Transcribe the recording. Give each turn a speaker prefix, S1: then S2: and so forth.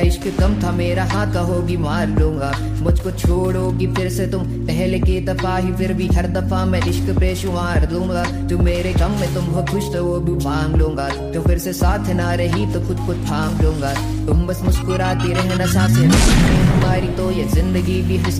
S1: इश्क कम था मेरा हाँ कहोगी मार लूँगा। मुझको छोड़ोगी फिर से तुम, पहले की दफ़ा ही फिर भी हर दफ़ा मैं इश्क बेशुमार दूँगा। तू मेरे गम में, तुम हो खुश तो वो भी मांग लूँगा। तो फिर से साथ ना रही तो खुद खुद थाम लूँगा। तुम बस मुस्कुराती रहना, साँसें हमारी तो ये ज़िंदगी भी हंस